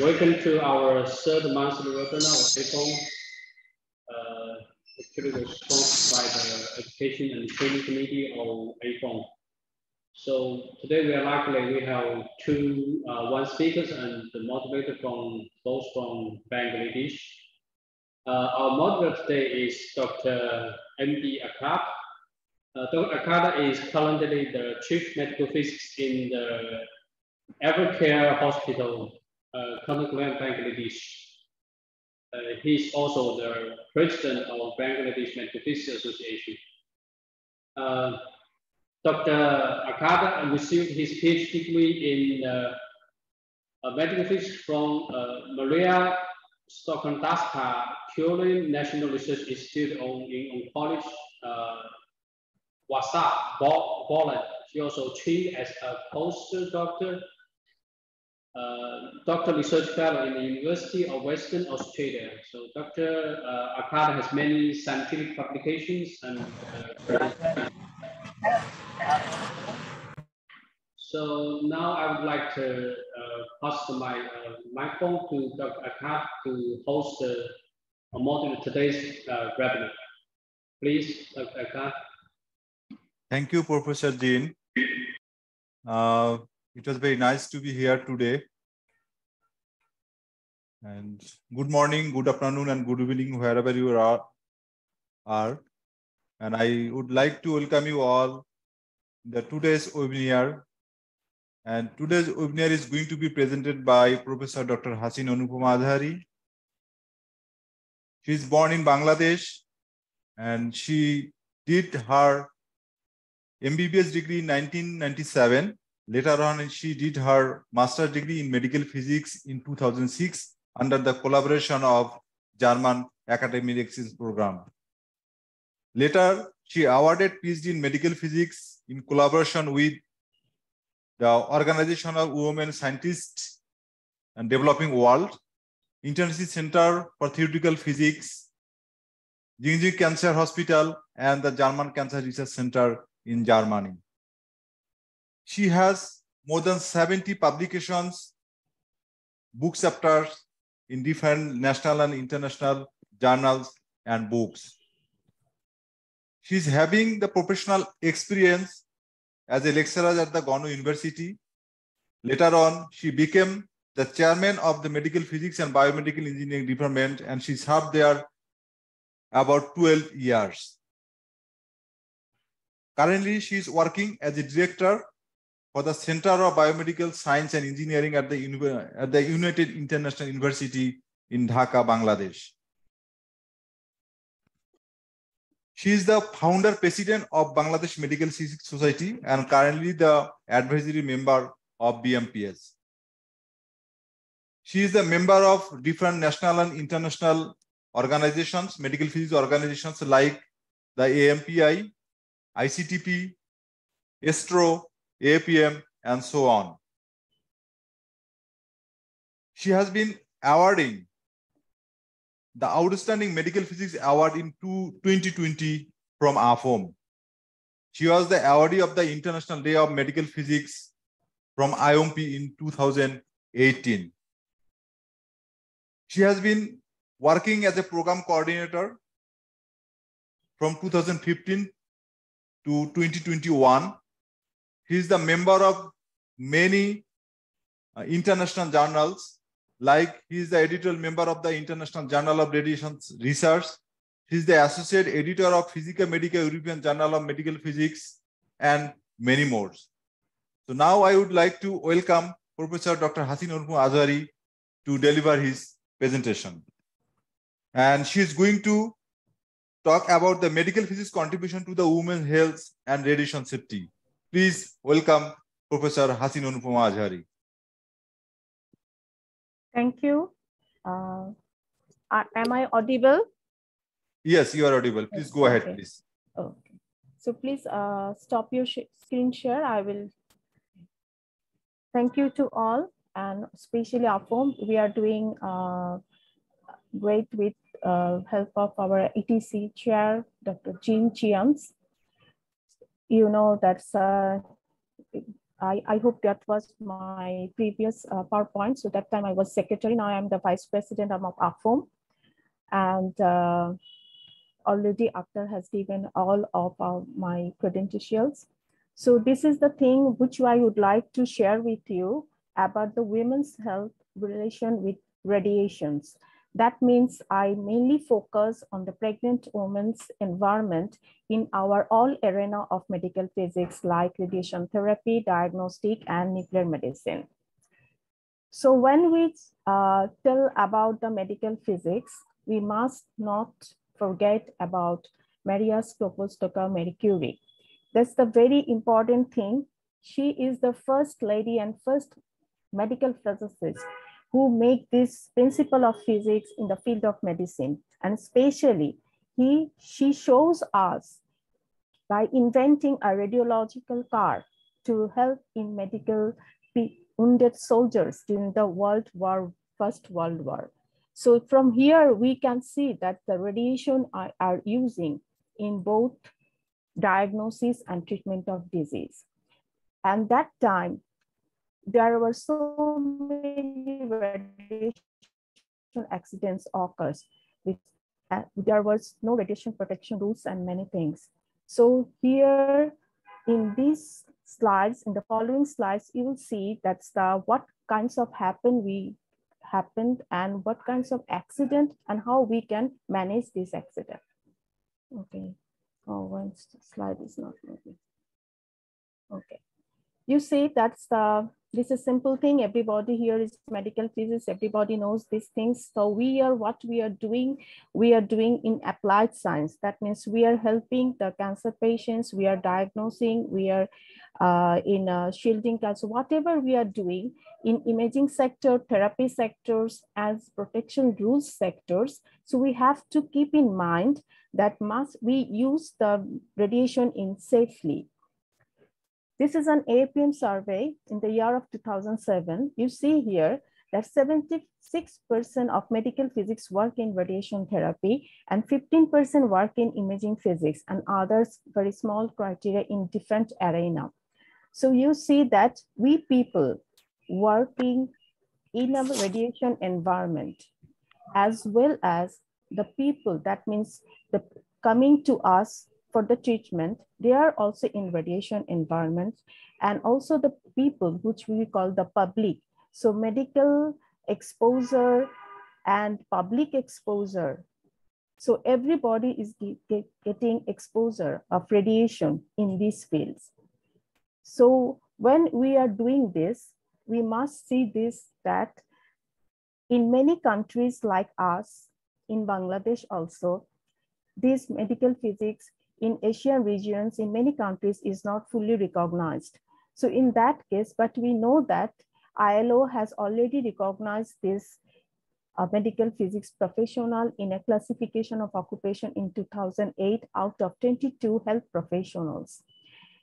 Welcome to our third monthly webinar on AFOMP. Uh, actually was sponsored by the Education and Training Committee of AFOMP. So today we are luckily we have two uh, one speakers and the moderator from both from Bangladesh. Uh, our moderator today is Dr. M.D. Akhtar. Uh, Dr. Akhtar is currently the chief medical physicist in the Evercare Hospital uh, Kanakland, Bangladesh. Uh, he's also the president of Bangladesh Medical Physics Association. Uh, Dr. Akhtar received his PhD degree in uh, uh, medical physics from uh, Maria Sklodowska Curie National Research Institute on, in College, uh, Warsaw, Poland. She also trained as a postdoctor uh, doctor research fellow in the University of Western Australia. So Dr. Uh, has many scientific publications and uh, so now I would like to uh, pass my uh, microphone to Dr. Akhtar to host the uh, model today's uh, webinar. Please, Dr. Akhtar. Thank you, Professor Dean. Uh, it was very nice to be here today. And good morning, good afternoon, and good evening, wherever you are. are. And I would like to welcome you all the today's webinar. And today's webinar is going to be presented by Professor Dr. Hasin Anupama Azhari. She is born in Bangladesh and she did her MBBS degree in 1997 Later on, she did her master's degree in medical physics in 2006 under the collaboration of German Academic Exchange Program. Later, she awarded PhD in medical physics in collaboration with the Organization of Women Scientists and Developing World, International Center for Theoretical Physics, Jingjing Cancer Hospital, and the German Cancer Research Center in Germany. She has more than 70 publications, book chapters in different national and international journals and books. She's having the professional experience as a lecturer at the Gono University. Later on, she became the chairman of the medical physics and biomedical engineering department, and she served there about 12 years. Currently, she is working as a director for the Center of Biomedical Science and Engineering at the, at the United International University in Dhaka, Bangladesh. She is the founder president of Bangladesh Medical Society and currently the advisory member of BMPS. She is a member of different national and international organizations, medical physics organizations like the AMPI, ICTP, ESTRO, APM, and so on. She has been awarding the Outstanding Medical Physics Award in 2020 from AFOM. She was the awardee of the International Day of Medical Physics from IOMP in 2018. She has been working as a program coordinator from 2015 to 2021 he is the member of many uh, international journals, like he is the editorial member of the International Journal of Radiation Research. He is the associate editor of Physica Medica European Journal of Medical Physics, and many more. So now I would like to welcome Professor Dr. Hasin Urfu Azhari to deliver his presentation. And she is going to talk about the medical physics contribution to the women's health and radiation safety. Please welcome Professor Hasin Anupama Azhari. Thank you. Uh, am I audible? Yes, you are audible. Please go ahead, okay. please. Okay. So please uh, stop your sh screen share. I will. Thank you to all and especially AFOM. We are doing uh, great with uh, help of our ETC chair, Dr. Jean Chiams you know that's uh, I, I hope that was my previous uh, PowerPoint. So that time I was secretary, now I'm the vice president of AFOM. And uh, already Akhtar has given all of our, my credentials. So this is the thing which I would like to share with you about the women's health relation with radiations. That means I mainly focus on the pregnant woman's environment in our all arena of medical physics like radiation therapy, diagnostic, and nuclear medicine. So when we uh, tell about the medical physics, we must not forget about Maria Sklodowska Marie Curie. That's the very important thing. She is the first lady and first medical physicist who make this principle of physics in the field of medicine. And especially, he, she shows us by inventing a radiological car to help in medical wounded soldiers during the World War, First World War. So from here, we can see that the radiation are, are using in both diagnosis and treatment of disease. And that time, there were so many radiation accidents occurs. Uh, there was no radiation protection rules and many things. So here in these slides, in the following slides, you will see that's the what kinds of happen we happened and what kinds of accident and how we can manage this accident. Okay. Oh, one slide is not moving. Okay. You see that's the this is simple thing. Everybody here is medical physics. Everybody knows these things. So we are what we are doing. We are doing in applied science. That means we are helping the cancer patients. We are diagnosing. We are uh, in uh, shielding cancer. Whatever we are doing in imaging sector, therapy sectors, as protection rules sectors. So we have to keep in mind that must we use the radiation in safely this is an APM survey in the year of 2007. You see here that 76% of medical physics work in radiation therapy and 15% work in imaging physics and others very small criteria in different arena. So you see that we people working in a radiation environment as well as the people, that means the coming to us for the treatment, they are also in radiation environments and also the people which we call the public. So medical exposure and public exposure. So everybody is getting exposure of radiation in these fields. So when we are doing this, we must see this that in many countries like us, in Bangladesh also, this medical physics in Asian regions, in many countries, is not fully recognized. So in that case, but we know that ILO has already recognized this uh, medical physics professional in a classification of occupation in 2008 out of 22 health professionals.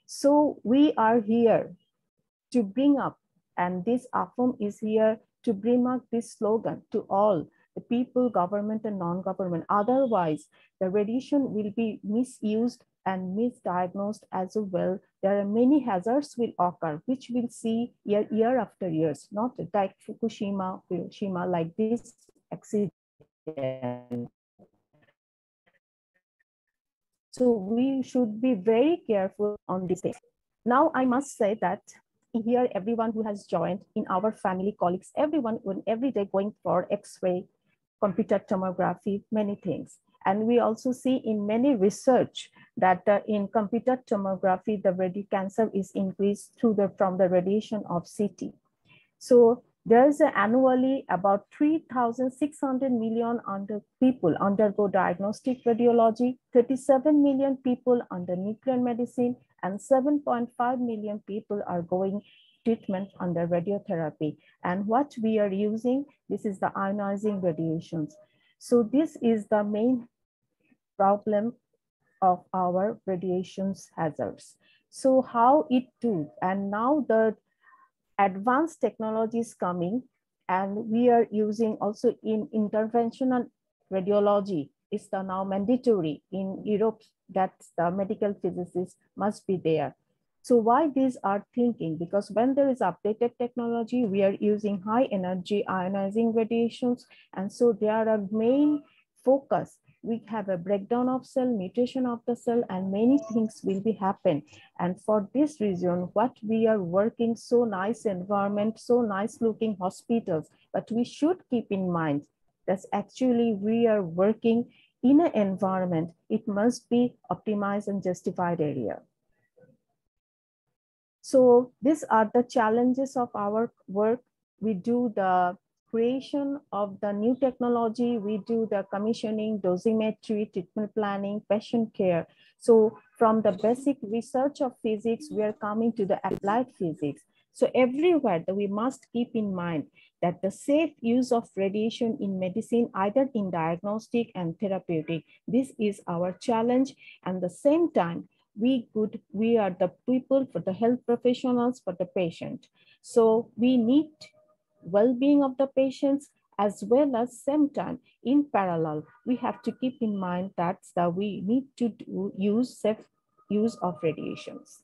So we are here to bring up, and this AFOM is here to bring up this slogan to all the people, government, and non-government. Otherwise, the radiation will be misused and misdiagnosed as well. There are many hazards will occur, which we'll see year, year after years, not like Fukushima, Hiroshima, like this accident. So we should be very careful on this thing. Now, I must say that here, everyone who has joined in our family, colleagues, everyone when every day going for X-ray, computer tomography, many things. And we also see in many research that uh, in computer tomography, the radi cancer is increased through the, from the radiation of CT. So there's annually about 3,600 million under people undergo diagnostic radiology, 37 million people under nuclear medicine, and 7.5 million people are going treatment under radiotherapy. And what we are using, this is the ionizing radiations. So this is the main problem of our radiations hazards. So how it do, and now the advanced technology is coming and we are using also in interventional radiology is now mandatory in Europe that the medical physicists must be there. So why these are thinking? Because when there is updated technology, we are using high energy ionizing radiations. And so there are main focus. We have a breakdown of cell, mutation of the cell, and many things will be happen. And for this reason, what we are working so nice environment, so nice looking hospitals, but we should keep in mind that actually we are working in an environment, it must be optimized and justified area. So these are the challenges of our work. We do the creation of the new technology, we do the commissioning, dosimetry, treatment planning, patient care. So from the basic research of physics, we are coming to the applied physics. So everywhere that we must keep in mind that the safe use of radiation in medicine, either in diagnostic and therapeutic, this is our challenge. And the same time, we could, we are the people for the health professionals, for the patient. So we need well-being of the patients as well as same time in parallel, we have to keep in mind that, that we need to do, use safe use of radiations.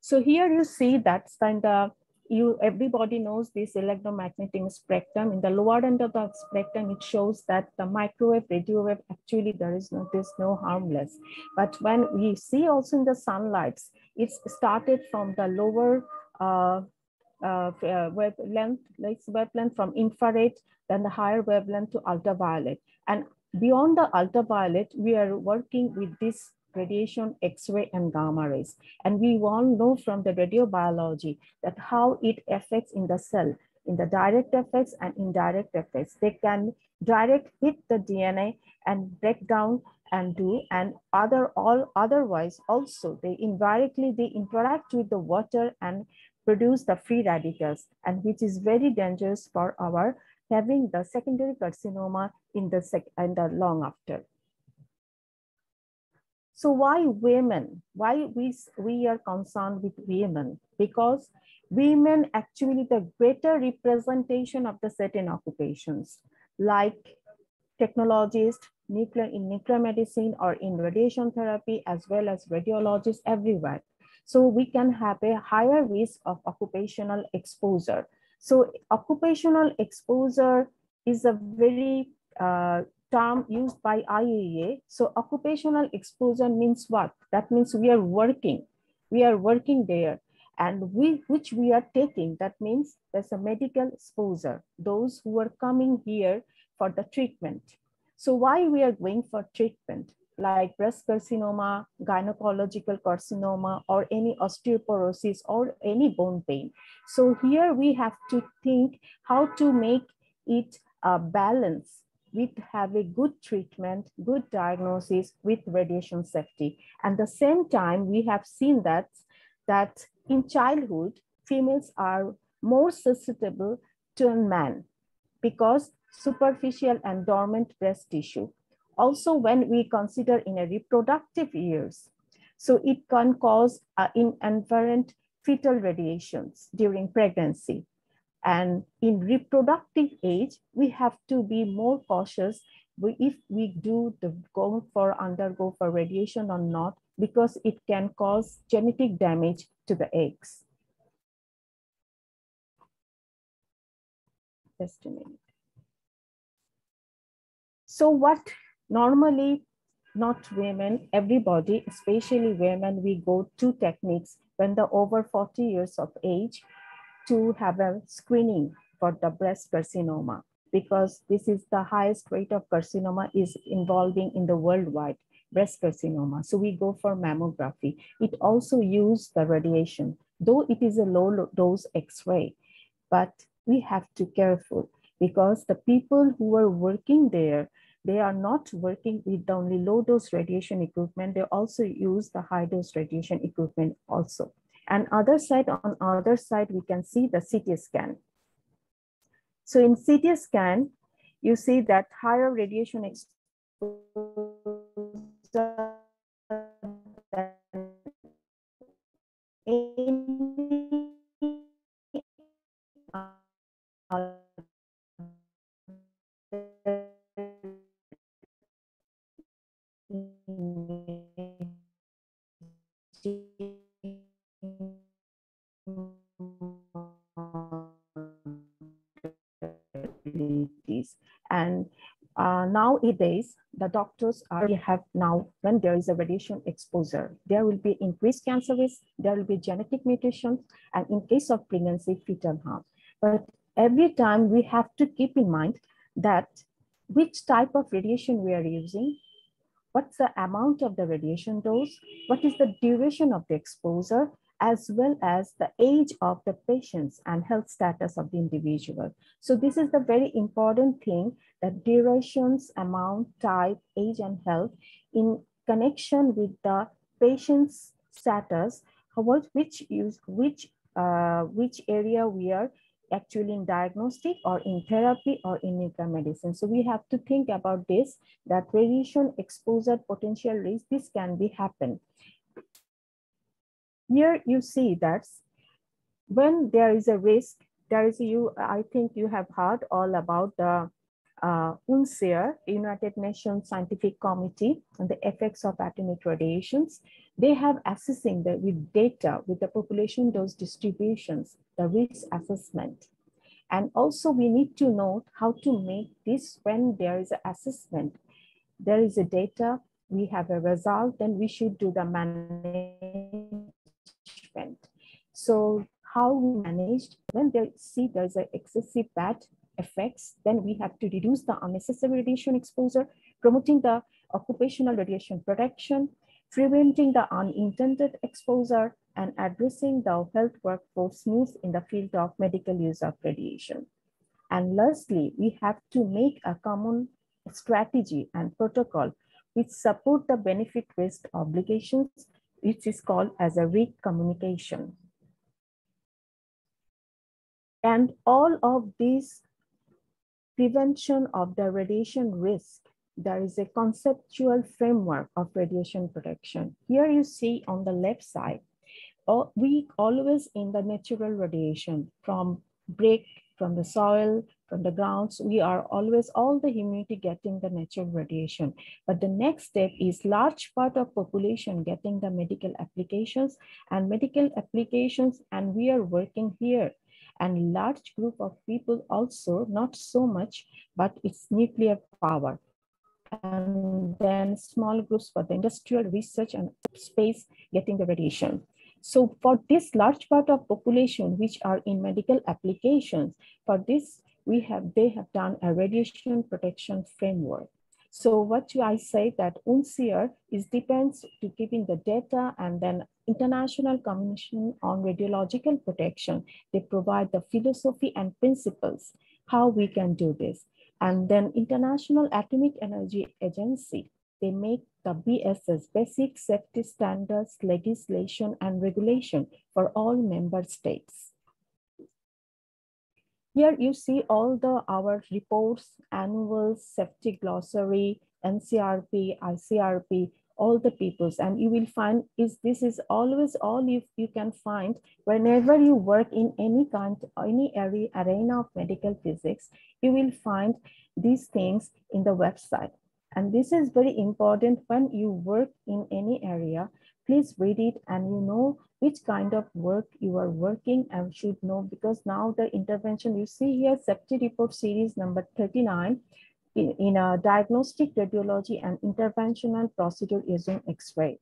So here you see that's kind of you everybody knows this electromagnetic spectrum in the lower end of the spectrum it shows that the microwave radio wave actually there is no there's no harmless but when we see also in the sunlight it's started from the lower uh, uh, uh, wavelength, like wavelength from infrared, then the higher wavelength to ultraviolet. And beyond the ultraviolet, we are working with this radiation, X-ray and gamma rays. And we all know from the radiobiology that how it affects in the cell, in the direct effects and indirect effects. They can direct hit the DNA and break down and do and other all otherwise also they indirectly they interact with the water and produce the free radicals and which is very dangerous for our having the secondary carcinoma in the sec and the long after. So why women? Why we, we are concerned with women? Because women actually the greater representation of the certain occupations like technologists, nuclear in nuclear medicine or in radiation therapy, as well as radiologists everywhere. So we can have a higher risk of occupational exposure. So occupational exposure is a very uh, term used by IAEA. So occupational exposure means what? That means we are working. We are working there and we, which we are taking, that means there's a medical exposure, those who are coming here for the treatment. So why we are going for treatment? like breast carcinoma, gynecological carcinoma, or any osteoporosis or any bone pain. So here we have to think how to make it a balance with have a good treatment, good diagnosis with radiation safety. And the same time, we have seen that, that in childhood, females are more susceptible to a man because superficial and dormant breast tissue also when we consider in a reproductive years. So it can cause uh, inadvertent fetal radiations during pregnancy. And in reproductive age, we have to be more cautious if we do the go for undergo for radiation or not, because it can cause genetic damage to the eggs. Just a minute. So what Normally, not women, everybody, especially women, we go to techniques when they're over 40 years of age to have a screening for the breast carcinoma because this is the highest rate of carcinoma is involving in the worldwide breast carcinoma. So we go for mammography. It also use the radiation, though it is a low dose X-ray, but we have to careful because the people who are working there, they are not working with only low dose radiation equipment. They also use the high dose radiation equipment also. And other side, on other side, we can see the CT scan. So in CT scan, you see that higher radiation exposure doctors already have now, when there is a radiation exposure, there will be increased cancer risk, there will be genetic mutations, and in case of pregnancy, fetal harm. But every time we have to keep in mind that which type of radiation we are using, what's the amount of the radiation dose, what is the duration of the exposure, as well as the age of the patients and health status of the individual. So this is the very important thing that durations, amount, type, age, and health in connection with the patient's status, which use which uh, which area we are actually in diagnostic or in therapy or in nuclear medicine. So we have to think about this, that radiation exposure potential risk, this can be happen. Here you see that when there is a risk, there is you, I think you have heard all about the uh, United Nations Scientific Committee on the effects of atomic radiations. They have assessing the, with data with the population dose distributions, the risk assessment. And also we need to note how to make this when there is an assessment. There is a data, we have a result, then we should do the management so how we managed when they see there's an excessive bad effects, then we have to reduce the unnecessary radiation exposure, promoting the occupational radiation protection, preventing the unintended exposure, and addressing the health workforce needs in the field of medical use of radiation. And lastly, we have to make a common strategy and protocol which support the benefit risk obligations which is called as a weak communication. And all of these prevention of the radiation risk, there is a conceptual framework of radiation protection. Here you see on the left side, we always in the natural radiation from break from the soil, from the grounds, we are always all the humanity getting the natural radiation. But the next step is large part of population getting the medical applications and medical applications and we are working here and large group of people also, not so much, but it's nuclear power. And then small groups for the industrial research and space getting the radiation. So for this large part of population, which are in medical applications, for this, we have they have done a radiation protection framework. So what I say that UNSCEAR is depends to keeping the data and then International Commission on Radiological Protection. They provide the philosophy and principles, how we can do this. And then International Atomic Energy Agency, they make the BSS, Basic Safety Standards, Legislation and Regulation for all member states. Here you see all the our reports, annual safety glossary, NCRP, ICRP, all the peoples. And you will find is this is always all you, you can find whenever you work in any kind any area arena of medical physics you will find these things in the website. And this is very important when you work in any area please read it and you know which kind of work you are working and should know because now the intervention you see here safety report series number 39 in, in a diagnostic radiology and interventional procedure using x-ray.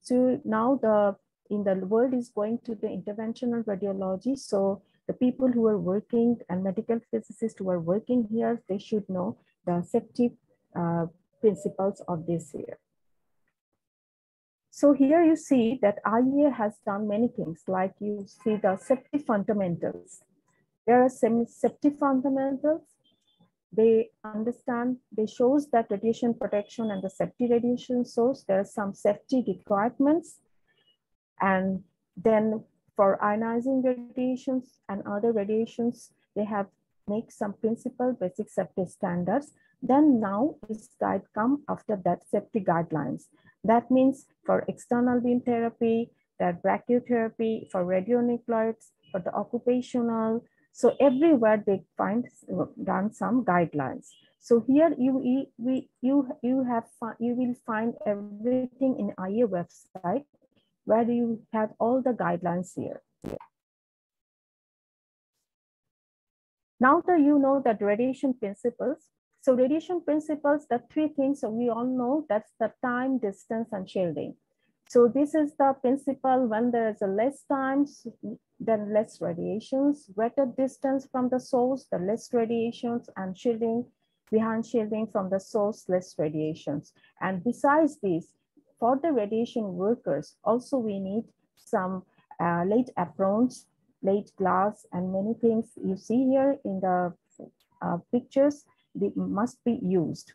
So now the in the world is going to the interventional radiology so the people who are working and medical physicists who are working here they should know the safety uh, principles of this here so here you see that IAEA has done many things, like you see the safety fundamentals. There are some safety fundamentals. They understand, they shows that radiation protection and the safety radiation source, there are some safety requirements. And then for ionizing radiations and other radiations, they have make some principle basic safety standards. Then now this guide come after that safety guidelines. That means for external beam therapy, that brachytherapy, for radionuclides, for the occupational. So everywhere they find done some guidelines. So here you we you you have you will find everything in IAEA website where you have all the guidelines here. Now that you know that radiation principles, so radiation principles, the three things we all know, that's the time, distance, and shielding. So this is the principle when there is a less times, then less radiations, greater distance from the source, the less radiations and shielding, behind shielding from the source, less radiations. And besides this, for the radiation workers, also we need some uh, lead aprons, lead glass, and many things you see here in the uh, pictures, they must be used.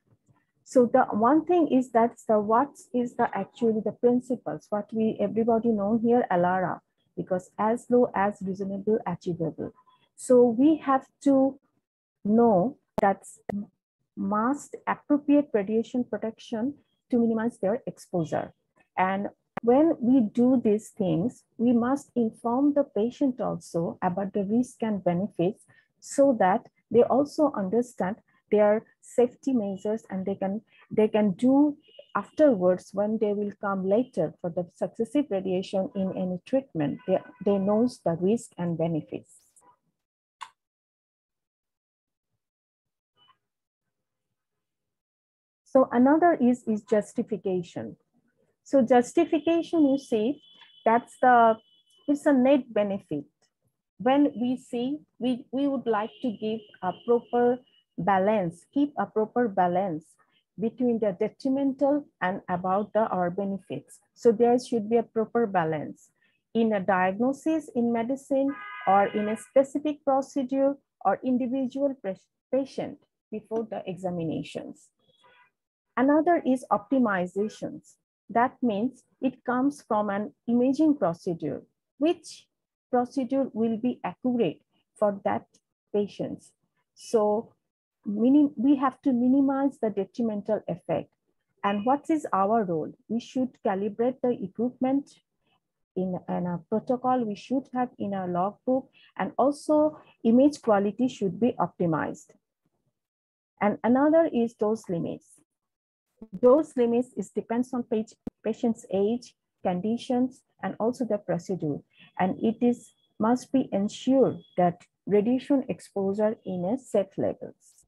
So the one thing is that the what is the actually the principles, what we everybody know here, ALARA, because as low as reasonable achievable. So we have to know that must appropriate radiation protection to minimize their exposure. And when we do these things, we must inform the patient also about the risk and benefits so that they also understand their safety measures and they can they can do afterwards when they will come later for the successive radiation in any treatment. They, they knows the risk and benefits. So another is is justification. So justification you see that's the it's a net benefit. When we see we we would like to give a proper balance, keep a proper balance between the detrimental and about the our benefits. So there should be a proper balance in a diagnosis in medicine or in a specific procedure or individual patient before the examinations. Another is optimizations. That means it comes from an imaging procedure, which procedure will be accurate for that patients. So minim we have to minimize the detrimental effect. And what is our role? We should calibrate the equipment in, in a protocol we should have in our logbook and also image quality should be optimized. And another is dose limits. Dose limits is depends on page, patient's age, conditions, and also the procedure. And it is must be ensured that radiation exposure in a safe levels.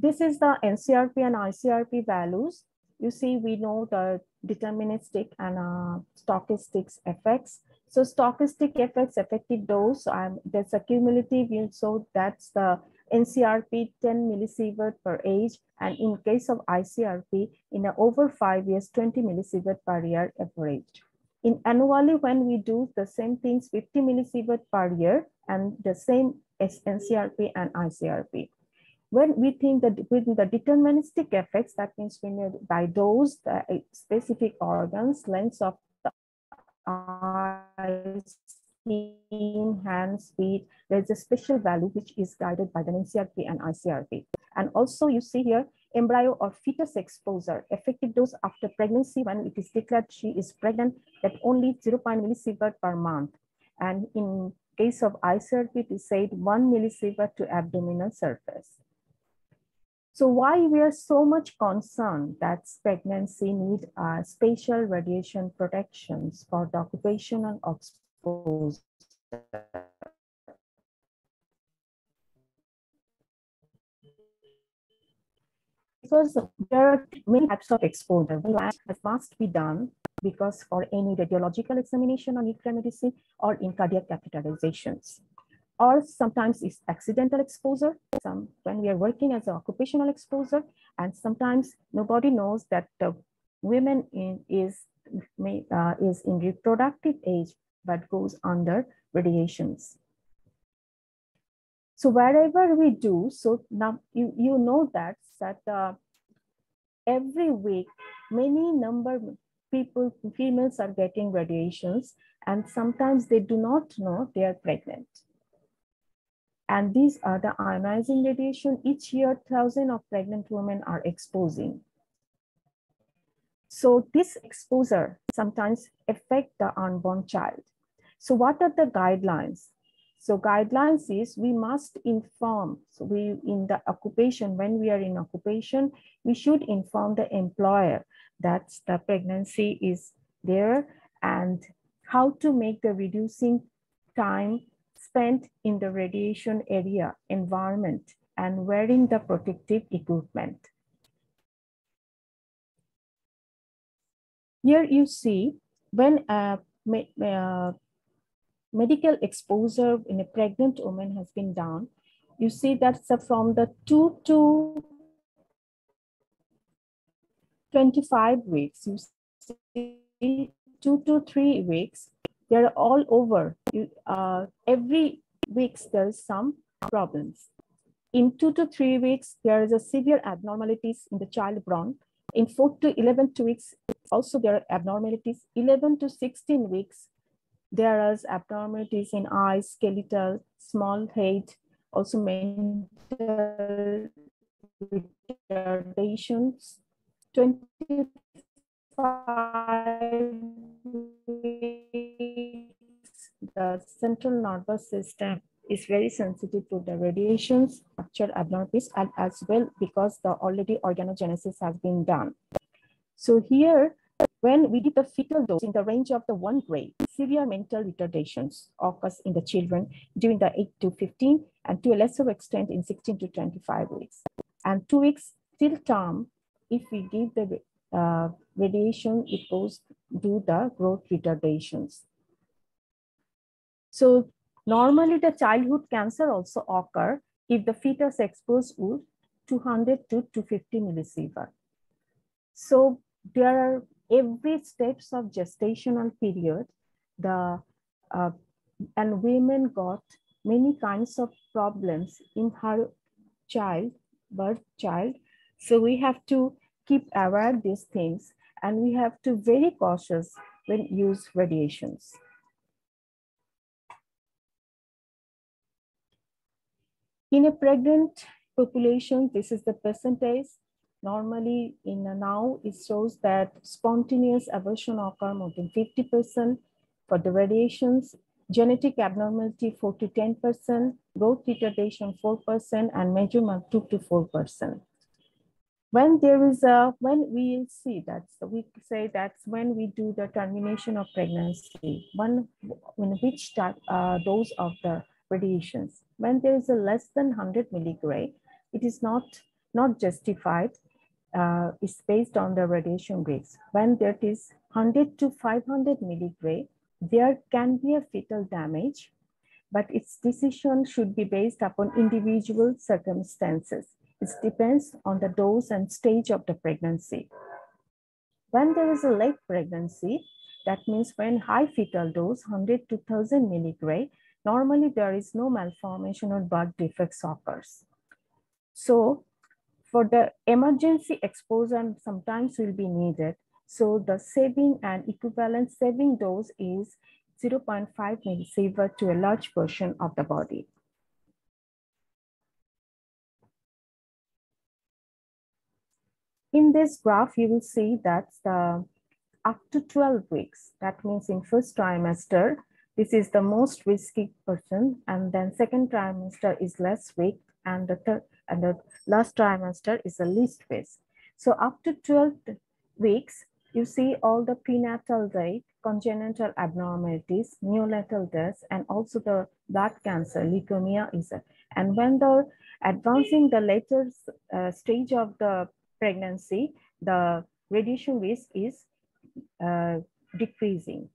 This is the NCRP and ICRP values. You see, we know the deterministic and uh, stochastics effects. So stochastic effects, effective dose, um, there's a cumulative, so that's the NCRP 10 millisievert per age. And in case of ICRP, in over five years, 20 millisievert per year average. In annually, when we do the same things, 50 millisievert per year, and the same as NCRP and ICRP when we think that within the deterministic effects, that means when you by those uh, specific organs, lengths of the eyes, skin, hands, feet, there's a special value which is guided by the NCRP and ICRP. And also you see here, embryo or fetus exposure, effective dose after pregnancy when it is declared she is pregnant that only 0.0 millisievert per month. And in case of ICRP, it is said 1 millisievert to abdominal surface. So why we are so much concerned that pregnancy need uh, spatial radiation protections for the occupational exposure. Because there are many types of exposure that must be done because for any radiological examination on nuclear medicine or in cardiac catheterizations or sometimes it's accidental exposure, some when we are working as an occupational exposure, and sometimes nobody knows that women in, is, may, uh, is in reproductive age, but goes under radiations. So wherever we do, so now you, you know that, that uh, every week, many number people, females are getting radiations, and sometimes they do not know they are pregnant. And these are the ionizing radiation each year, thousands of pregnant women are exposing. So this exposure sometimes affect the unborn child. So what are the guidelines? So guidelines is we must inform, so we in the occupation, when we are in occupation, we should inform the employer that the pregnancy is there and how to make the reducing time spent in the radiation area environment and wearing the protective equipment. Here you see when a uh, medical exposure in a pregnant woman has been done, you see that from the 2 to 25 weeks, you see 2 to 3 weeks, they're all over. You, uh, every weeks there is some problems. In 2 to 3 weeks, there is a severe abnormalities in the child born. In 4 to 11 weeks, also there are abnormalities. 11 to 16 weeks, there are abnormalities in eyes, skeletal, small head, also mental retardations. 25 weeks, the central nervous system is very sensitive to the radiations, structure abnormalities, and as well because the already organogenesis has been done. So here, when we give the fetal dose in the range of the one grade, severe mental retardations occurs in the children during the 8 to 15 and to a lesser extent in 16 to 25 weeks. And two weeks till term, if we give the uh, radiation, it goes do the growth retardations. So normally the childhood cancer also occur if the fetus exposed with 200 to 250 millisievert. So there are every steps of gestational period, the uh, and women got many kinds of problems in her child, birth child. So we have to keep aware of these things and we have to very cautious when use radiations. In a pregnant population, this is the percentage Normally in a now, it shows that spontaneous abortion occur more than 50% for the radiations, genetic abnormality 4 to 10%, growth retardation 4%, and measurement 2 to 4%. When there is a, when we see that, we say that's when we do the termination of pregnancy, one, in which uh, of the radiations. When there is a less than 100 milligray, it is not, not justified uh, is based on the radiation rates. When there is 100 to 500 milligray, there can be a fetal damage, but its decision should be based upon individual circumstances. It depends on the dose and stage of the pregnancy. When there is a late pregnancy, that means when high fetal dose, 100 to 1000 milligray, normally there is no malformation or birth defects occurs. So for the emergency exposure sometimes will be needed. So the saving and equivalent saving dose is 0.5 millisievert to a large portion of the body. In this graph, you will see that the up to 12 weeks, that means in first trimester, this is the most risky person, and then second trimester is less weak, and the third and the last trimester is the least risk. So up to 12 weeks, you see all the prenatal rate, congenital abnormalities, neonatal deaths, and also the blood cancer, leukemia is a, and when the advancing the later uh, stage of the pregnancy, the radiation risk is uh, decreasing.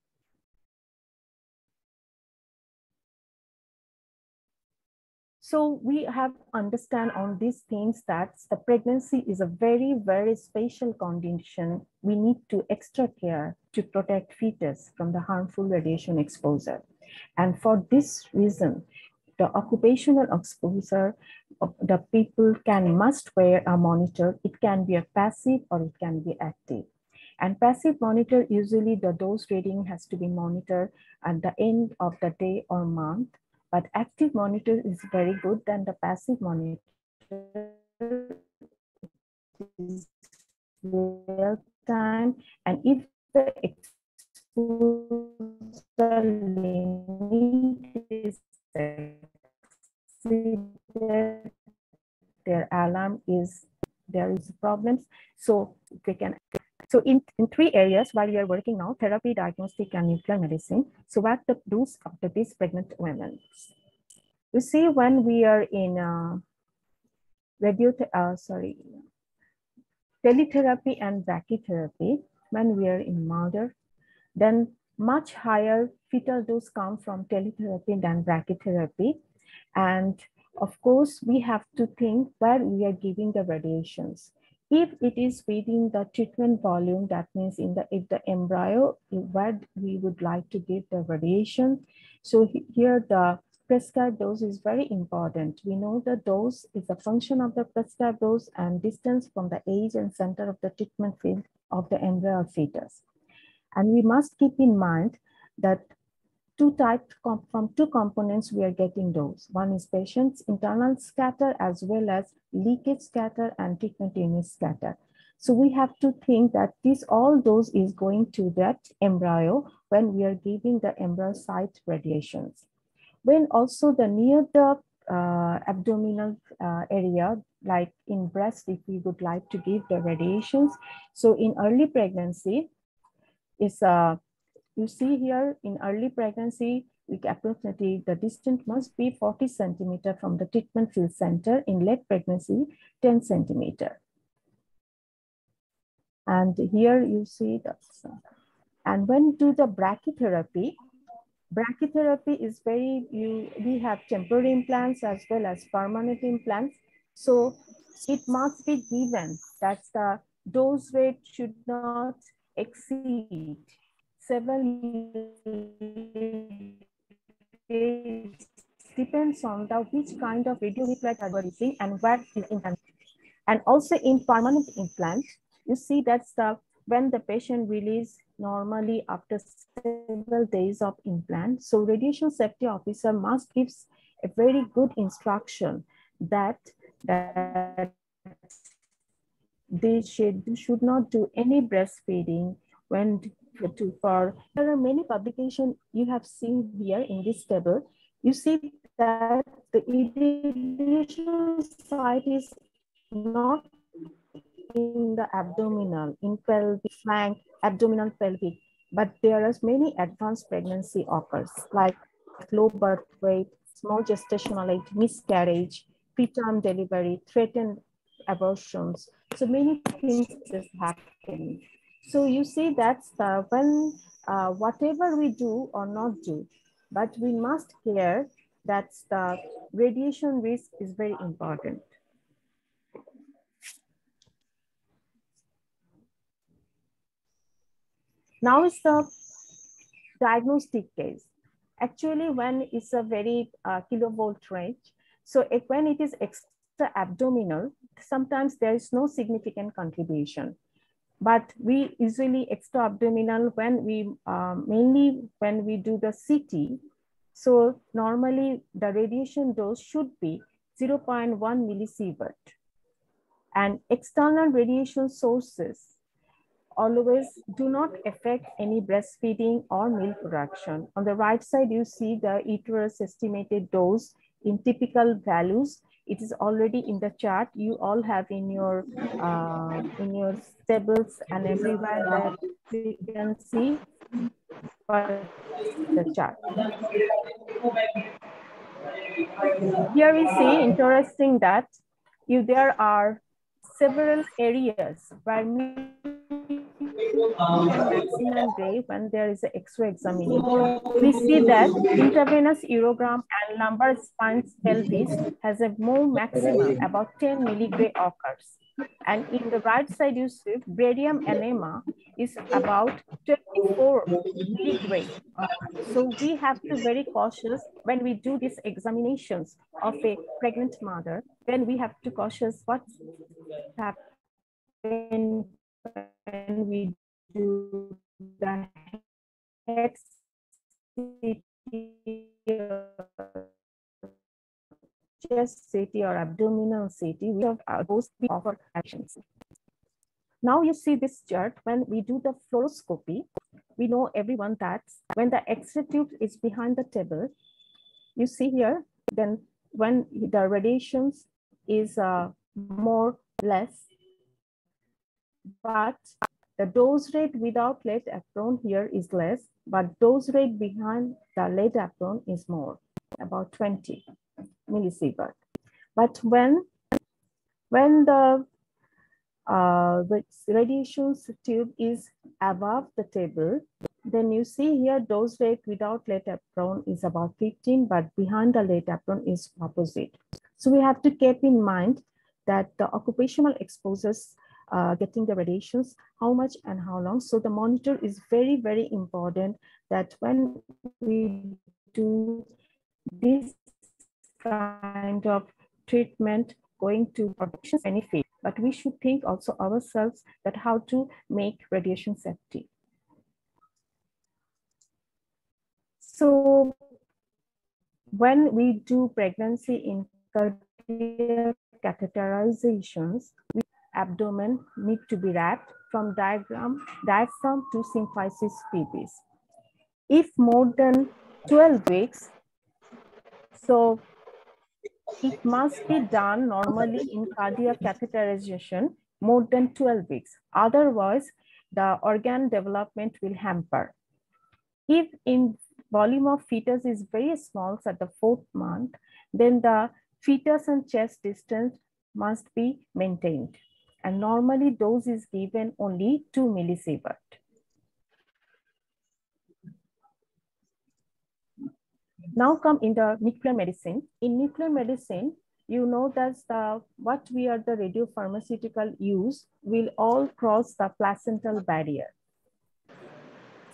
So we have understand on these things that the pregnancy is a very, very special condition. We need to extra care to protect fetus from the harmful radiation exposure. And for this reason, the occupational exposure the people can must wear a monitor. It can be a passive or it can be active. And passive monitor, usually the dose reading has to be monitored at the end of the day or month but active monitor is very good than the passive monitor real time. And if the exposure limit is their alarm is there is problems. So they can So in, in three areas while are working now, therapy, diagnostic, and nuclear medicine. So what the do's after these pregnant women? You see when we are in uh, radio, uh, sorry, teletherapy and brachytherapy, when we are in mother, then much higher fetal dose come from teletherapy than brachytherapy. And of course, we have to think where we are giving the radiations. If it is within the treatment volume, that means in the if the embryo, where we would like to give the radiation. So here the prescribed dose is very important. We know the dose is a function of the prescribed dose and distance from the age and center of the treatment field of the embryo fetus. And we must keep in mind that two types from two components we are getting those. One is patient's internal scatter as well as leakage scatter and treatment scatter. So we have to think that this all dose is going to that embryo when we are giving the embryo site radiations. When also the near the uh, abdominal uh, area, like in breast, if we would like to give the radiations. So in early pregnancy, is uh, you see here in early pregnancy, we approximately the distance must be 40 centimeter from the treatment field center in late pregnancy, 10 centimeter. And here you see that. And when do the brachytherapy, brachytherapy is very, you, we have temporary implants as well as permanent implants. So it must be given that the dose rate should not exceed seven depends on the which kind of radio radionuclide are using and where is implant. And also in permanent implant, you see that's the when the patient release normally after several days of implant. So radiation safety officer must give a very good instruction that, that they should, should not do any breastfeeding when to for there are many publications you have seen here in this table. You see that the irradiation site is not in the abdominal, in pelvic flank, abdominal pelvic, but there are many advanced pregnancy occurs like low birth weight, small gestational age, miscarriage, preterm delivery, threatened abortions. So many things is happening. So you see that's the when uh, whatever we do or not do, but we must care that the radiation risk is very important. Now is the diagnostic case. Actually, when it's a very uh, kilovolt range, so it, when it is extra abdominal, sometimes there is no significant contribution but we usually extra abdominal when we um, mainly when we do the CT. So normally the radiation dose should be 0.1 millisievert. And external radiation sources always do not affect any breastfeeding or milk production. On the right side, you see the uterus estimated dose in typical values it is already in the chart. You all have in your uh, in your tables and everywhere that you can see the chart. Here we see interesting that you there are several areas where maximum day when there is an X-ray examination. We see that intravenous urogram and lumbar spine pelvis has a more maximum about 10 milligray occurs. And in the right side, you see barium enema is about 24 milligray. So we have to be very cautious when we do these examinations of a pregnant mother, then we have to cautious what's happening when we do the head chest CT or abdominal CT, we have those offer actions. Now you see this chart, when we do the fluoroscopy, we know everyone that when the X-ray tube is behind the table, you see here, then when the radiations is uh, more less, but The dose rate without lead apron here is less, but dose rate behind the lead apron is more, about 20 millisievert. But when, when the, uh, the radiation tube is above the table, then you see here dose rate without lead apron is about 15, but behind the lead apron is opposite. So we have to keep in mind that the occupational exposures uh, getting the radiations, how much and how long. So the monitor is very, very important that when we do this kind of treatment going to production benefit, but we should think also ourselves that how to make radiation safety. So when we do pregnancy in cardiac catheterizations, abdomen need to be wrapped from diagram, diaphragm to symphysis pubis. If more than 12 weeks, so it must be done normally in cardiac catheterization more than 12 weeks. Otherwise, the organ development will hamper. If in volume of fetus is very small at the fourth month, then the fetus and chest distance must be maintained. And normally dose is given only 2 millisievert. Now come in the nuclear medicine. In nuclear medicine, you know that the, what we are the radiopharmaceutical use will all cross the placental barrier.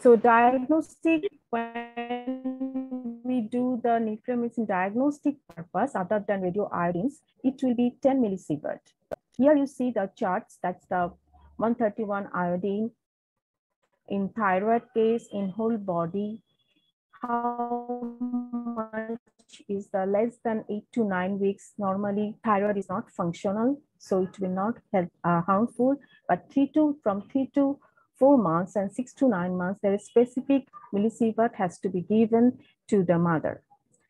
So diagnostic, when we do the nuclear medicine diagnostic purpose, other than radioiodines, it will be 10 millisievert. Here you see the charts, that's the 131 iodine in thyroid case, in whole body, how much is the less than eight to nine weeks. Normally thyroid is not functional, so it will not help uh, harmful, but three to from three to four months and six to nine months, there is specific millisievert has to be given to the mother.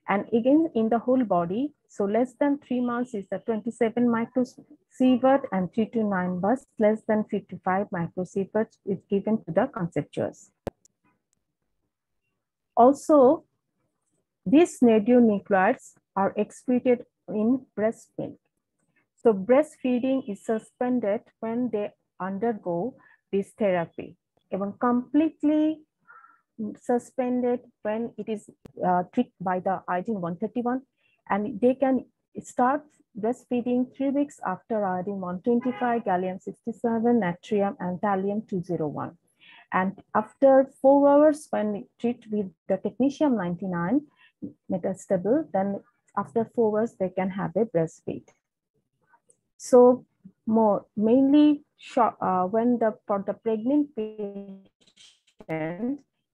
And again, in the whole body, so less than three months is the 27 microsievert and three to nine months, less than 55 microsievert is given to the conceptus. Also, these radionuclides are excreted in breast milk. So breastfeeding is suspended when they undergo this therapy even completely suspended when it is uh, tricked by the iodine 131 and they can start breastfeeding three weeks after iodine 125 gallium 67 natrium and thallium 201 and after four hours when treat with the technetium 99 metastable then after four hours they can have a breastfeed. So more mainly uh, when the for the pregnant patient,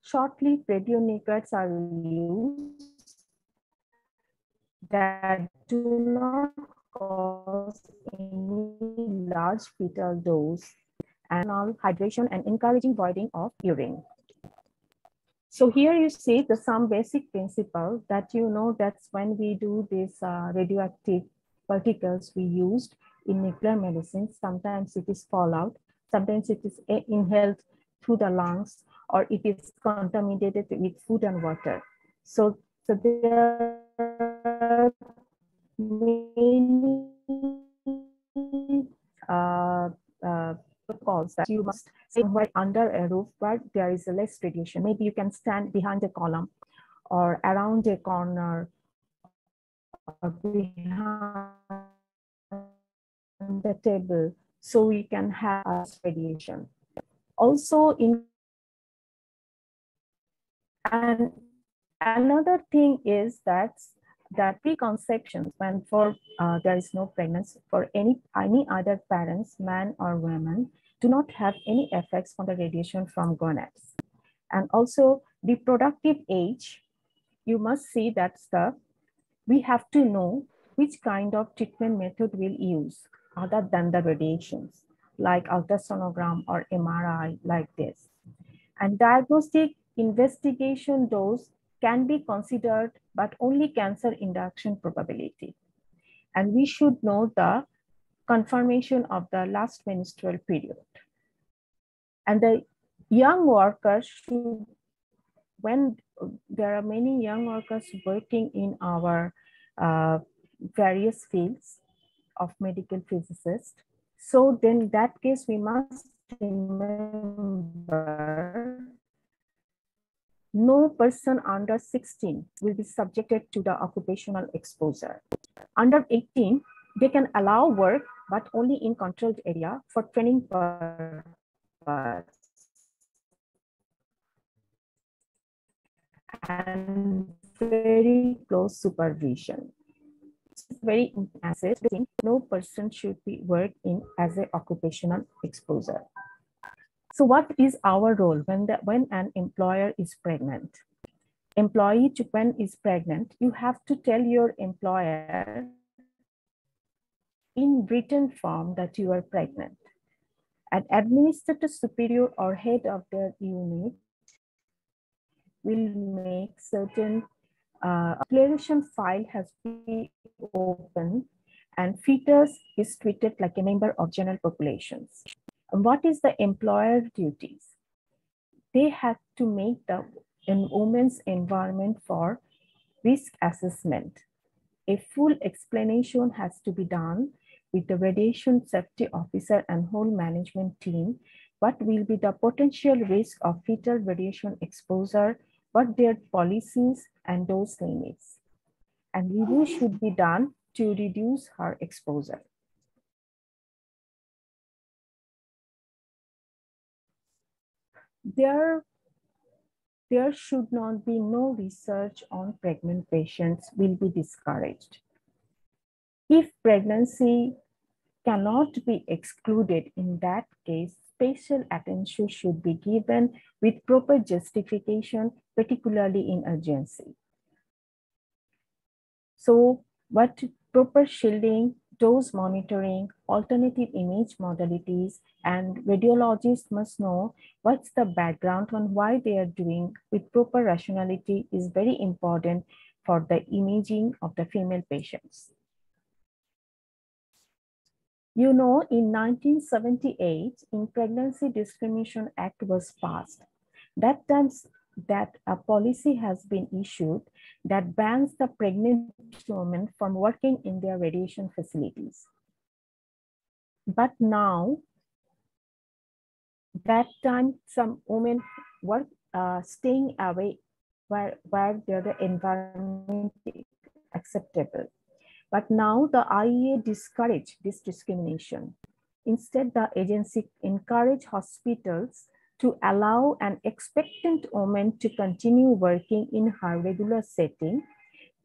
shortly radionuclides are used that do not cause any large fetal dose and all hydration and encouraging voiding of urine. So here you see the some basic principle that you know that's when we do this uh, radioactive particles we used in nuclear medicine. Sometimes it is fallout, sometimes it is inhaled through the lungs, or it is contaminated with food and water. So, so there are many uh, uh, that you must somewhere under a roof where there is less radiation. Maybe you can stand behind a column or around a corner or behind the table so we can have radiation. Also in and another thing is that that preconceptions when for uh, there is no pregnancy for any any other parents, man or woman, do not have any effects from the radiation from gonads. And also reproductive age, you must see that stuff we have to know which kind of treatment method we'll use other than the radiations, like ultrasonogram or MRI like this. And diagnostic investigation dose can be considered, but only cancer induction probability. And we should know the confirmation of the last menstrual period. And the young workers when there are many young workers working in our uh, various fields of medical physicists. So then that case, we must remember no person under 16 will be subjected to the occupational exposure. Under 18, they can allow work, but only in controlled area for training purpose. And very close supervision. Very massive. No person should be work in as an occupational exposure. So what is our role when, the, when an employer is pregnant? Employee to when is pregnant, you have to tell your employer in written form that you are pregnant. An administrative superior or head of their unit will make certain uh, declaration file has been open and fetus is treated like a member of general populations what is the employer duties? They have to make the women's environment for risk assessment. A full explanation has to be done with the radiation safety officer and whole management team. What will be the potential risk of fetal radiation exposure, what their policies and those limits. And review should be done to reduce her exposure. there, there should not be no research on pregnant patients will be discouraged. If pregnancy cannot be excluded in that case, special attention should be given with proper justification, particularly in urgency. So what proper shielding, dose monitoring, alternative image modalities, and radiologists must know what's the background on why they are doing with proper rationality is very important for the imaging of the female patients. You know, in 1978, in Pregnancy Discrimination Act was passed. That time, that a policy has been issued that bans the pregnant women from working in their radiation facilities. But now, that time some women were uh, staying away where, where the environment acceptable. But now the IAEA discourage this discrimination. Instead, the agency encourage hospitals to allow an expectant woman to continue working in her regular setting,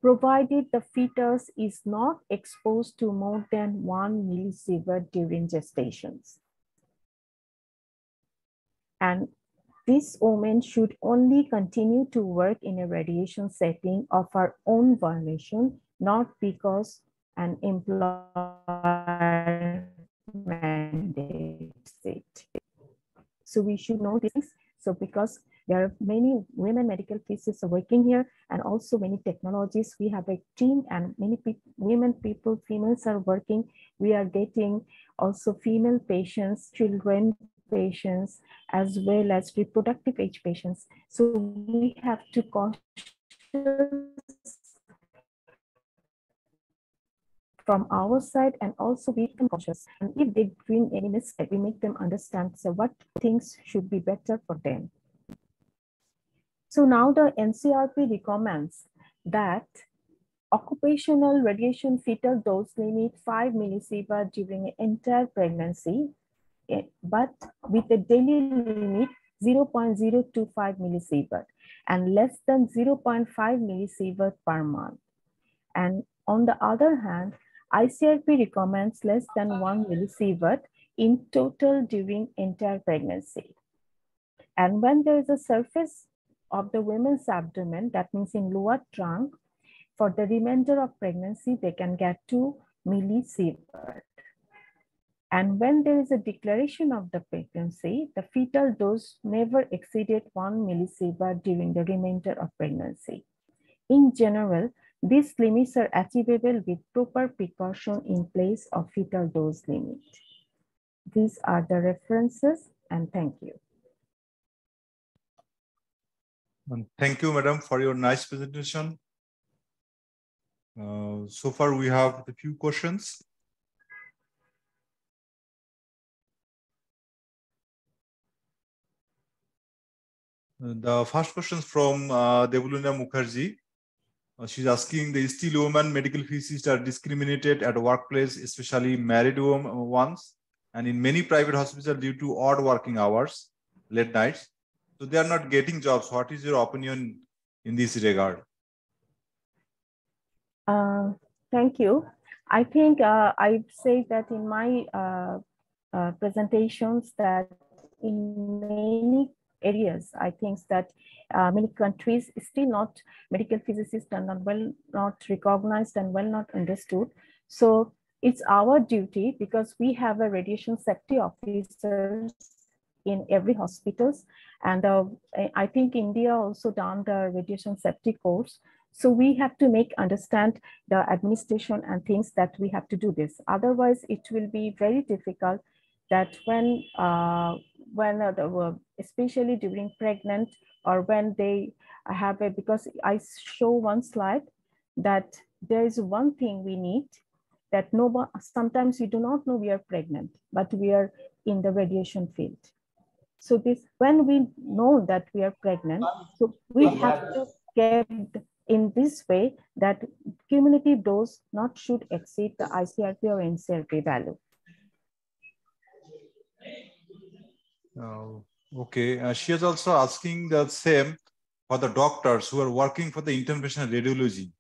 provided the fetus is not exposed to more than one millisievert during gestations. And this woman should only continue to work in a radiation setting of her own volition, not because an employer mandates it. So we should know this. So because there are many women medical physicists working here and also many technologies. We have a team and many people, women people, females are working. We are getting also female patients, children patients, as well as reproductive age patients. So we have to cautious from our side and also be conscious. And if they bring any mistake, we make them understand so what things should be better for them. So now the NCRP recommends that occupational radiation fetal dose limit 5 millisievert during entire pregnancy, eh, but with a daily limit 0.025 millisievert and less than 0.5 millisievert per month. And on the other hand, ICRP recommends less than one millisievert in total during entire pregnancy. And when there is a surface of the women's abdomen, that means in lower trunk, for the remainder of pregnancy, they can get two millisievert. And when there is a declaration of the pregnancy, the fetal dose never exceeded one millisievert during the remainder of pregnancy. In general, these limits are achievable with proper precaution in place of fetal dose limit. These are the references and thank you. Thank you, madam, for your nice presentation. Uh, so far, we have a few questions. Uh, the first question is from uh, Devulina Mukherjee. Uh, she's asking the still women medical physicists are discriminated at workplace, especially married ones, and in many private hospitals due to odd working hours, late nights. So they are not getting jobs. What is your opinion in this regard? Uh, thank you. I think uh, I say that in my uh, uh presentations that in many areas. I think that uh, many countries still not medical physicists are not well not recognized and well not understood. So it's our duty because we have a radiation safety officers in every hospitals. And uh, I think India also done the radiation safety course. So we have to make understand the administration and things that we have to do this. Otherwise, it will be very difficult that when uh, when uh, the, especially during pregnant or when they have a because I show one slide that there is one thing we need that no sometimes we do not know we are pregnant but we are in the radiation field so this when we know that we are pregnant so we have to get in this way that cumulative dose not should exceed the ICRP or NCRP value. Oh, okay. Uh, she is also asking the same for the doctors who are working for the interventional radiology.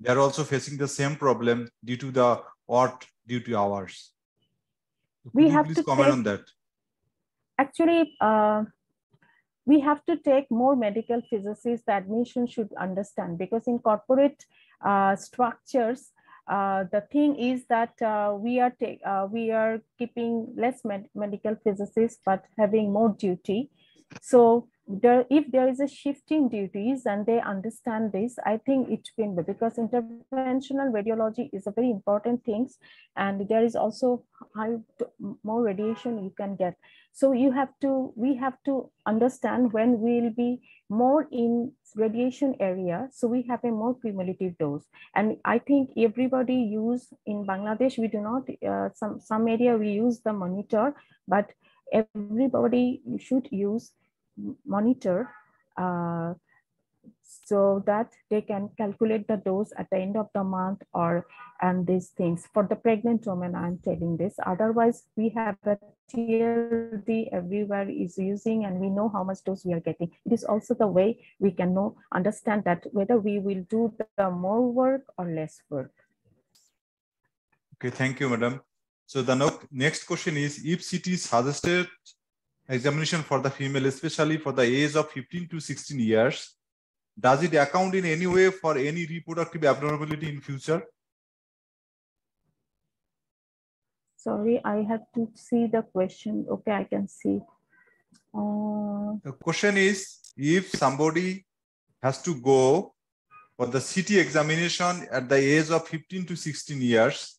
They are also facing the same problem due to the odd duty hours. Could we have to comment take, on that. Actually, uh, we have to take more medical physicists. The admission should understand because in corporate uh, structures, uh, the thing is that uh, we are uh, we are keeping less med medical physicists but having more duty. So there, if there is a shifting duties and they understand this, I think it can be because interventional radiology is a very important thing, and there is also high more radiation you can get. So you have to, we have to understand when we'll be more in radiation area. So we have a more cumulative dose. And I think everybody use in Bangladesh, we do not, uh, some, some area we use the monitor, but everybody should use monitor uh, so that they can calculate the dose at the end of the month or and these things. For the pregnant woman i'm telling this. Otherwise we have a TLD everywhere is using and we know how much dose we are getting. It is also the way we can know understand that whether we will do the more work or less work. Okay thank you madam. So the next question is if CT suggested examination for the female especially for the age of 15 to 16 years does it account in any way for any reproductive abnormality in future? Sorry, I have to see the question. Okay, I can see. Uh... The question is, if somebody has to go for the CT examination at the age of 15 to 16 years,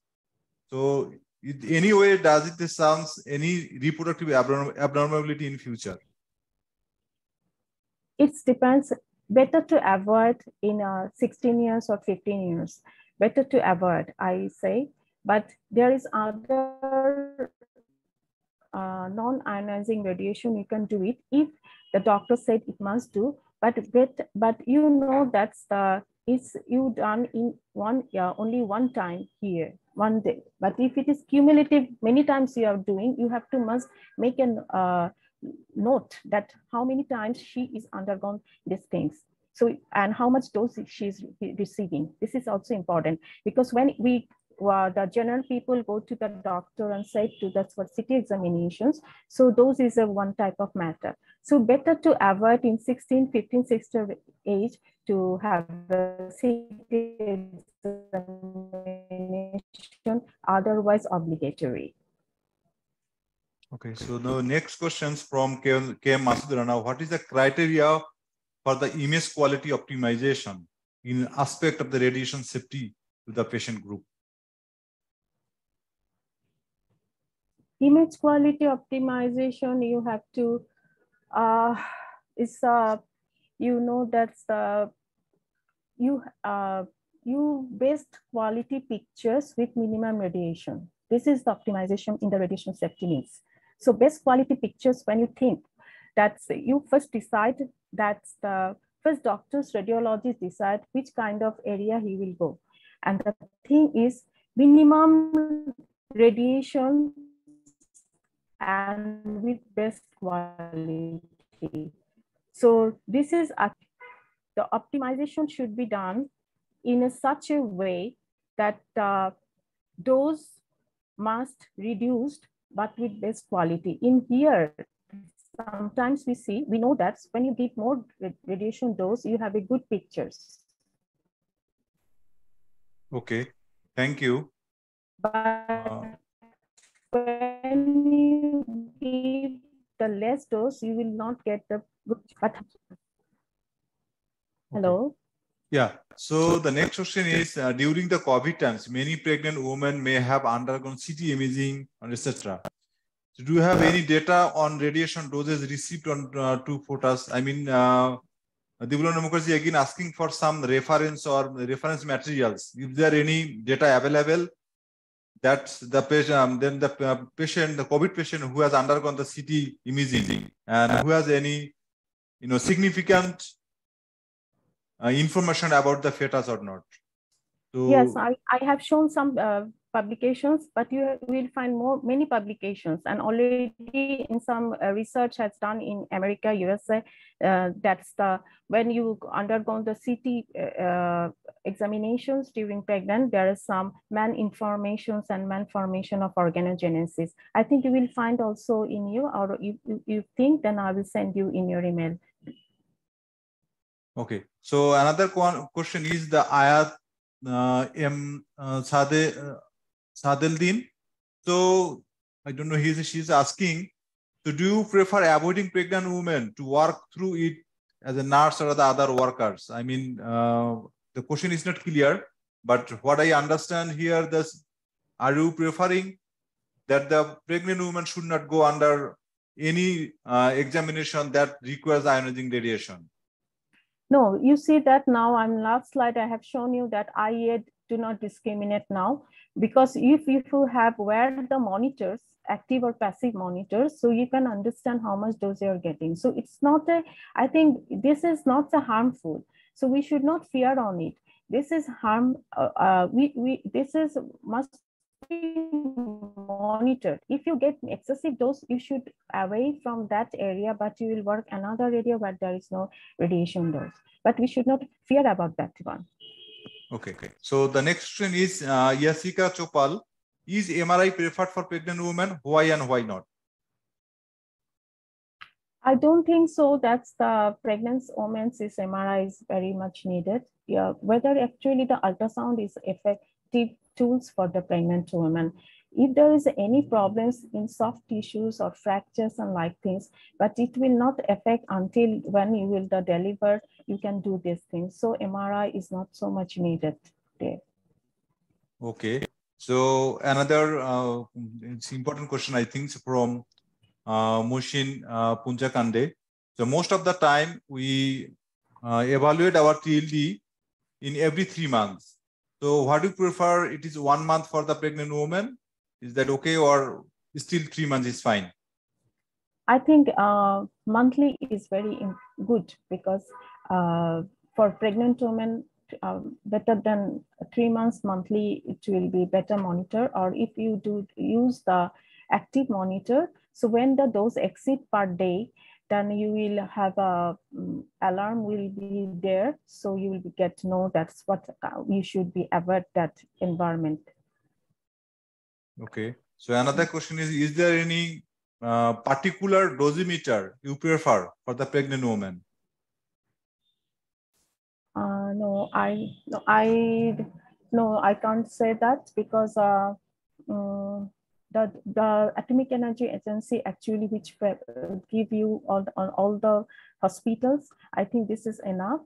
so it, anyway, does it sounds any reproductive abnormality in future? It depends better to avoid in uh, 16 years or 15 years. Better to avoid, I say. But there is other uh, non-ionizing radiation, you can do it if the doctor said it must do. But but, but you know that's the it's you done in one yeah only one time here one day. But if it is cumulative, many times you are doing, you have to must make an uh, note that how many times she is undergone these things. So, and how much dose she is receiving. This is also important because when we, uh, the general people go to the doctor and say to that's for CT examinations. So those is a one type of matter. So better to avoid in 16, 15, 16 age to have a CT examination, otherwise obligatory. Okay, so the next questions from KM, KM Masudurana. What is the criteria for the image quality optimization in aspect of the radiation safety to the patient group? Image quality optimization, you have to, uh, is uh, you know that's the you uh, you best quality pictures with minimum radiation. This is the optimization in the radiation safety needs. So best quality pictures when you think that's you first decide that's the first doctors radiologists decide which kind of area he will go. And the thing is minimum radiation and with best quality. So this is a, the optimization should be done in a such a way that uh, dose must reduced but with best quality. In here, sometimes we see, we know that when you give more radiation dose, you have a good pictures. Okay, thank you. But uh, when you give the less dose, you will not get the good. But hello. Yeah. So the next question is uh, during the COVID times, many pregnant women may have undergone CT imaging, and etc. So do you have any data on radiation doses received on uh, two photos? I mean, uh, Mukherjee again asking for some reference or reference materials. Is there any data available that the patient, um, then the uh, patient, the COVID patient who has undergone the CT imaging and who has any, you know, significant uh, information about the fetus or not? So, yes, I, I have shown some uh, publications, but you will find more many publications and already in some uh, research has done in America, USA, uh, that's the, when you undergo the CT uh, examinations during pregnant, there is some malformations and man formation of organogenesis. I think you will find also in you or if you, you think, then I will send you in your email. Okay, so another question is the Ayat uh, M. Uh, uh, Sadeldin. So I don't know, he's, she's asking, so do you prefer avoiding pregnant women to work through it as a nurse or the other workers? I mean, uh, the question is not clear, but what I understand here, this, are you preferring that the pregnant woman should not go under any uh, examination that requires ionizing radiation? No, you see that now on last slide, I have shown you that IAEA do not discriminate now because if, you have where the monitors, active or passive monitors, so you can understand how much dose you're getting. So it's not a, I think this is not a harmful. So we should not fear on it. This is harm, uh, uh, we, we, this is must be monitored. If you get excessive dose, you should away from that area, but you will work another area where there is no radiation dose. But we should not fear about that one. Okay. okay. So the next question is uh, Yasika Chopal. Is MRI preferred for pregnant women? Why and why not? I don't think so. That's the pregnant women's is MRI is very much needed. Yeah, whether actually the ultrasound is effective tools for the pregnant woman. If there is any problems in soft tissues or fractures and like things, but it will not affect until when you will deliver, you can do these things. So MRI is not so much needed there. Okay. So another uh, important question, I think, from uh, Mushin uh, Punjakande. So most of the time we uh, evaluate our TLD in every three months. So what do you prefer? It is one month for the pregnant woman. Is that okay or still three months is fine? I think uh, monthly is very good because uh, for pregnant women, uh, better than three months monthly, it will be better monitor. Or if you do use the active monitor, so when the dose exceed per day, then you will have a um, alarm will be there. So you will get to know that's what uh, you should be avoid that environment. Okay. So another question is, is there any uh, particular dosimeter you prefer for the pregnant woman? Uh, no, I, no, I, no, I can't say that because uh, um, the, the Atomic Energy Agency actually which give you all, on all the hospitals, I think this is enough.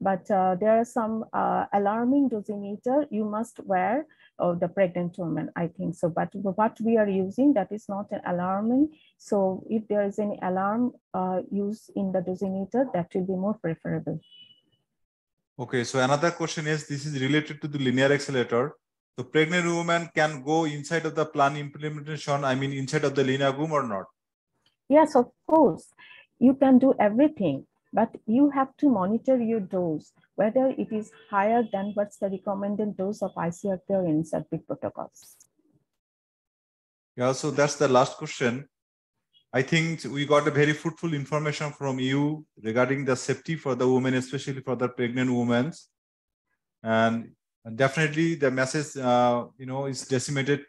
but uh, there are some uh, alarming dosimeter you must wear of the pregnant woman, I think so. But what we are using, that is not an alarming. So if there is any alarm uh, use in the dosimeter, that will be more preferable. Okay, so another question is, this is related to the linear accelerator. So pregnant woman can go inside of the plan implementation, I mean, inside of the linear GUM or not? Yes, of course. You can do everything, but you have to monitor your dose, whether it is higher than what's the recommended dose of ICRP in circuit protocols. Yeah, so that's the last question. I think we got a very fruitful information from you regarding the safety for the women, especially for the pregnant women. And definitely the message, uh, you know, is decimated